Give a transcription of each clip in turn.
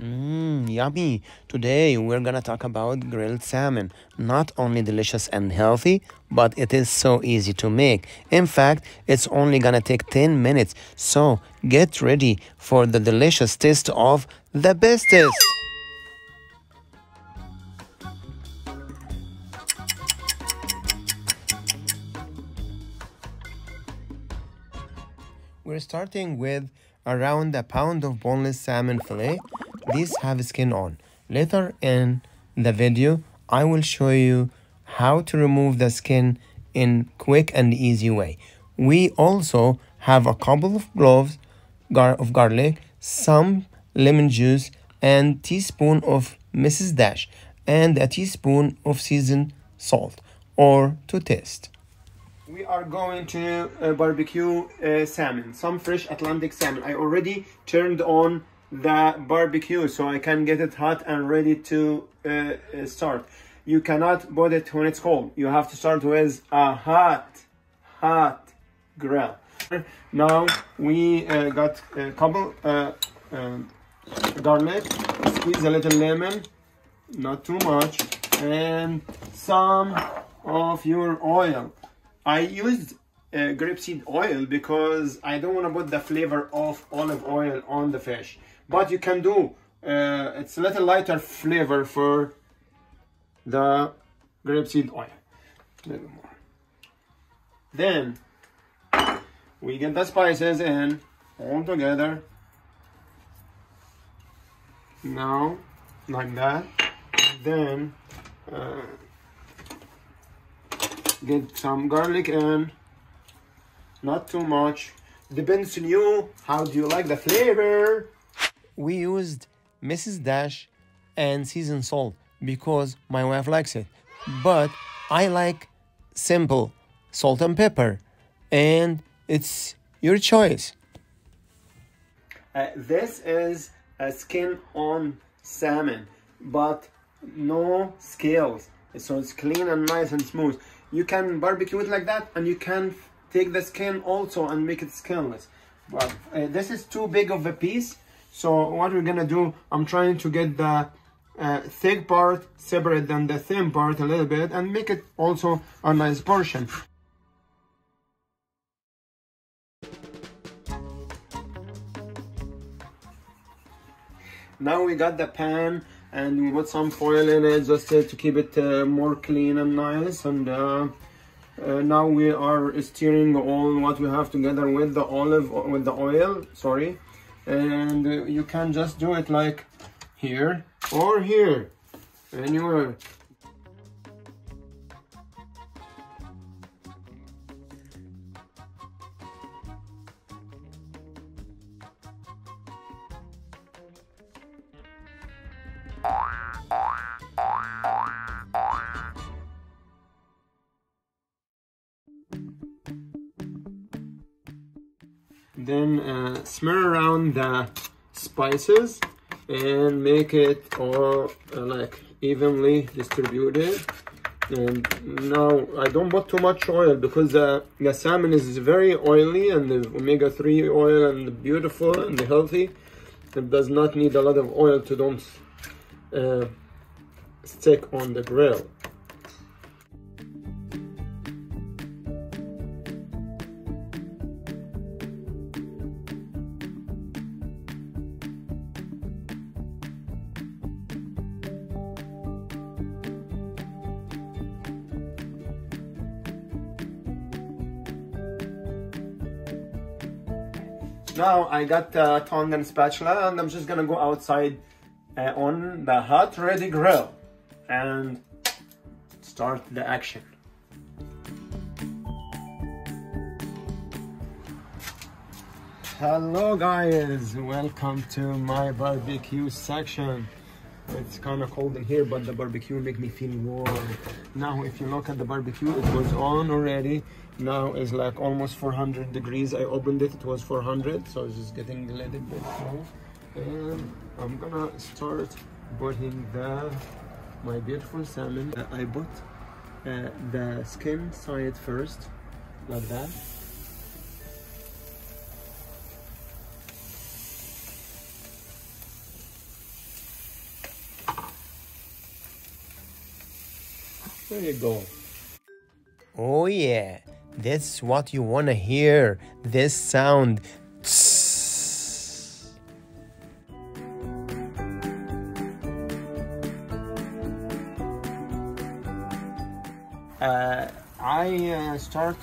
Mmm, yummy. Today we're gonna talk about grilled salmon. Not only delicious and healthy, but it is so easy to make. In fact, it's only gonna take 10 minutes. So get ready for the delicious taste of the bestest. We're starting with around a pound of boneless salmon fillet. These have skin on. Later in the video, I will show you how to remove the skin in quick and easy way. We also have a couple of cloves gar of garlic, some lemon juice, and teaspoon of Mrs. Dash, and a teaspoon of seasoned salt or to taste. We are going to uh, barbecue uh, salmon, some fresh Atlantic salmon. I already turned on the barbecue so I can get it hot and ready to uh, uh start. You cannot put it when it's cold. You have to start with a hot, hot grill. Now we uh, got a couple uh, garlic, squeeze a little lemon, not too much, and some of your oil I used uh, grapeseed oil because I don't want to put the flavor of olive oil on the fish. But you can do, uh, it's a little lighter flavor for the grapeseed oil. A little more. Then we get the spices in all together. Now, like that. Then uh, get some garlic in not too much depends on you how do you like the flavor we used mrs dash and seasoned salt because my wife likes it. But i like simple salt and pepper and it's your choice. Uh, this is a skin on salmon but no scales. So it's clean and nice and smooth. You can barbecue it like that and you can take the skin also and make it skinless. But uh, this is too big of a piece so what we're gonna do i'm trying to get the uh, thick part separate than the thin part a little bit and make it also a nice portion. Now we got the pan and we put some foil in it just to keep it uh, more clean and nice and uh, uh, now we are stirring all what we have together with the olive with the oil sorry and you can just do it like here or here anywhere then uh, smear around the spices and make it all uh, like evenly distributed. And now I don't put too much oil because uh, the salmon is very oily and the omega-3 oil and the beautiful and healthy. It does not need a lot of oil to don't uh, stick on the grill Now I got the tongue and spatula and I'm just gonna go outside uh, on the hot ready grill and start the action. Hello guys, welcome to my barbecue section. It's kind of cold in here, but the barbecue make me feel warm. Now, if you look at the barbecue, it was on already. Now it's like almost 400 degrees. I opened it, it was 400, so it's just getting a little bit cold. And I'm gonna start putting the my beautiful salmon. I bought uh, the skin side first, like that. There you go. Oh yeah, that's what you wanna hear. This sound. Uh, I uh, start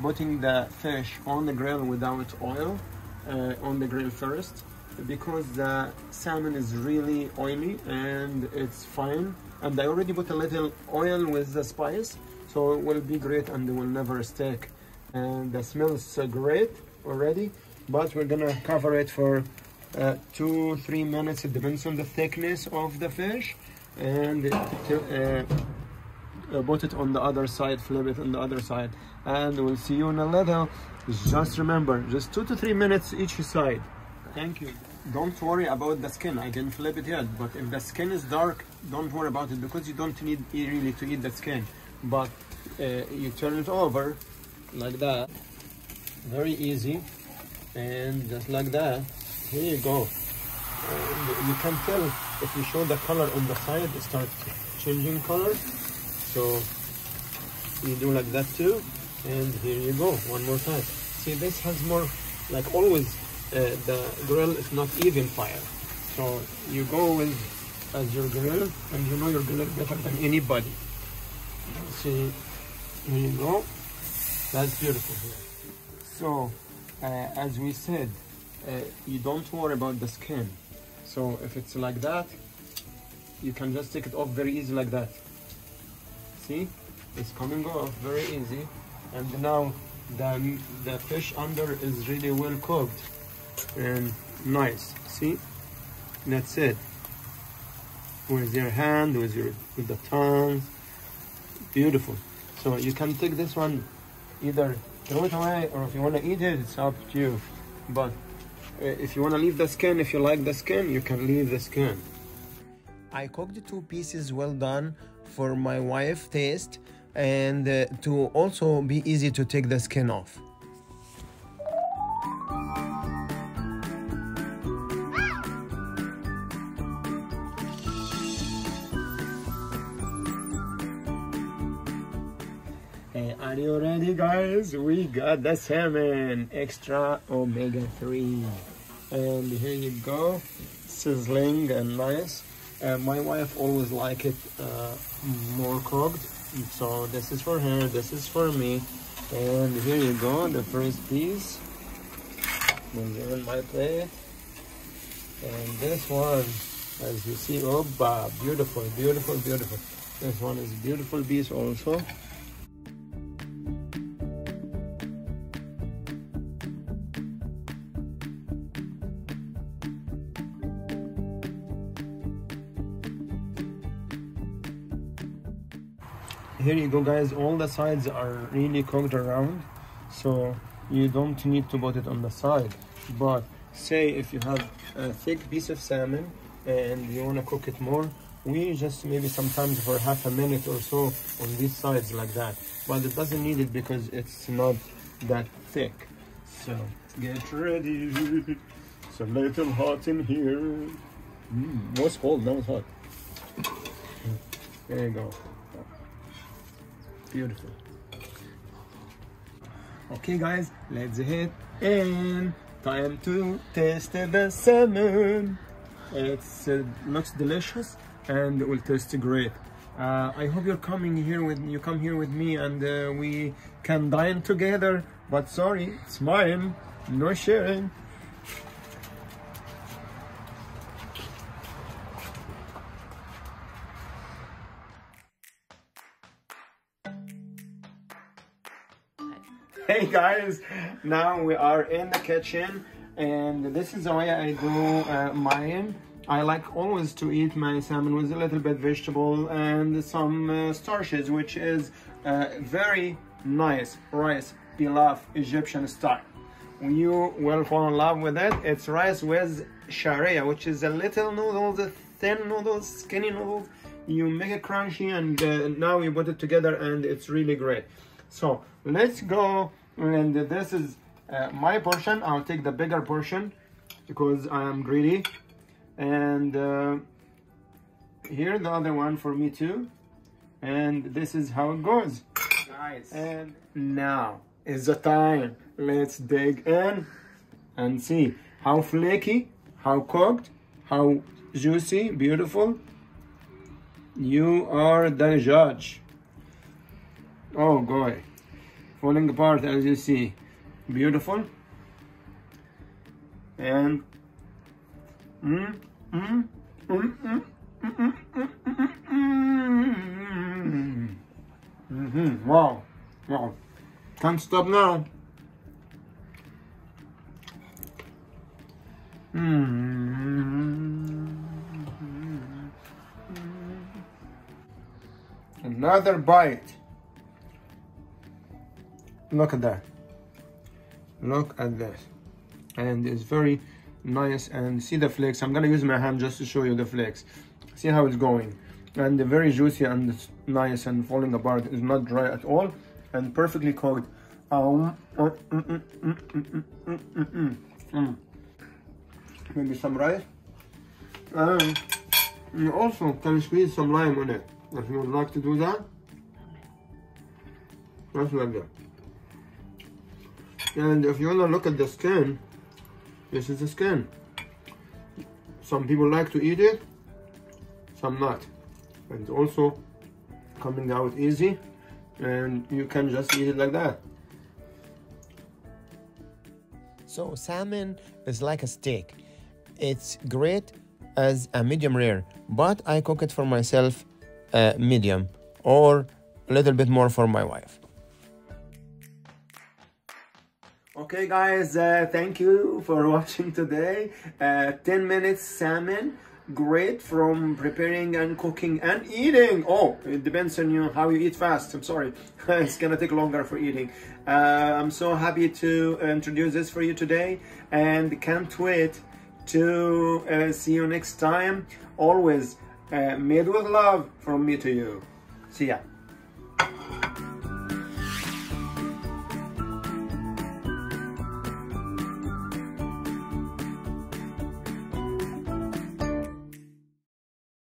putting the fish on the grill without oil uh, on the grill first because the salmon is really oily and it's fine and I already put a little oil with the spice so it will be great and it will never stick. And the smells great already but we're gonna cover it for uh, two three minutes. It depends on the thickness of the fish. And uh, put it on the other side flip it on the other side. And we'll see you in a little. Just remember just two to three minutes each side. Thank you don't worry about the skin. I didn't flip it yet but if the skin is dark don't worry about it because you don't need really to eat the skin. But uh, you turn it over like that. Very easy. And just like that. Here you go. And you can tell if you show the color on the side it starts changing color. So you do like that too. And here you go one more time. See this has more like always the grill is not even fire. So you go with as your grill and you know your grill better than anybody. See here you go. That's beautiful here. So uh, as we said uh, you don't worry about the skin. So if it's like that you can just take it off very easy like that. See? It's coming off very easy. And now the, the fish under is really well cooked and nice. See? That's it. With your hand with your with the tongue. Beautiful. So you can take this one either throw it away or if you want to eat it it's up to you. But uh, if you want to leave the skin if you like the skin you can leave the skin. I cooked the two pieces well done for my wife taste and uh, to also be easy to take the skin off. Are you ready guys? We got the salmon, extra omega-3. And here you go, sizzling and nice. Uh, my wife always like it uh, more cooked. So this is for her. This is for me. And here you go. The first piece. On my plate. And this one as you see oh beautiful beautiful beautiful. This one is beautiful piece also here you go guys. All the sides are really cooked around so you don't need to put it on the side. But say if you have a thick piece of salmon and you want to cook it more we just maybe sometimes for half a minute or so on these sides like that. But it doesn't need it because it's not that thick. So get ready. It's a little hot in here. Mm, cold? Now it's hot. There you go beautiful. Okay guys let's hit in. Time to taste the salmon. It uh, looks delicious and it will taste great. Uh, I hope you're coming here with you come here with me and uh, we can dine together. But sorry it's mine. No sharing hey guys. Now we are in the kitchen and this is the way i do uh, mine. I like always to eat my salmon with a little bit vegetable and some uh, starches which is uh, very nice rice pilaf egyptian style. You will fall in love with it. It's rice with sharia which is a little noodles thin noodles skinny noodles. You make it crunchy and uh, now you put it together and it's really great so let's go and this is uh, my portion I'll take the bigger portion because I am greedy and uh, here the other one for me too And this is how it goes. Nice. And now is the time. Let's dig in and see how flaky, how cooked, how juicy, beautiful. You are the judge. Oh boy. Falling apart as you see. Beautiful. And mm, mm, mm, mm, mm, mm, mm, mm, mm. Mhm. Wow. Wow. Can't stop now. Another bite. Look at that. Look at this. And it's very nice and see the flakes. I'm gonna use my hand just to show you the flakes. See how it's going. And very juicy and nice and falling apart. It's not dry at all and perfectly cooked. Um, mm, mm, mm, Maybe some rice. And you also can squeeze some lime on it if you would like to do that. Just like that. And if you wanna look at the skin, this is the skin. Some people like to eat it, some not. And also coming out easy and you can just eat it like that. So salmon is like a steak. It's great as a medium rare, but I cook it for myself uh, medium or a little bit more for my wife. Okay guys, uh, thank you for watching today. Uh, 10 minutes salmon great from preparing and cooking and eating. Oh, it depends on you how you eat fast. I'm sorry, it's gonna take longer for eating. Uh, I'm so happy to introduce this for you today and can't wait to uh, see you next time. Always uh, made with love from me to you. See ya.